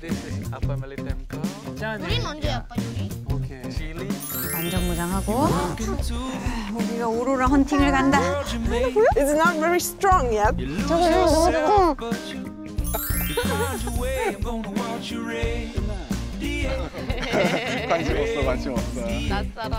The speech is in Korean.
This is upper melly temka. 우리 먼저 아빠 요리. 오케이. Chili. 완전 무장하고. 우리가 오로라 헌팅을 간다. It's not very strong yet. 저거 관심 없어, 관심 없어. 낯설아.